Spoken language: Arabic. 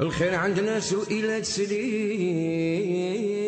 الخير عندنا سئلت سليم.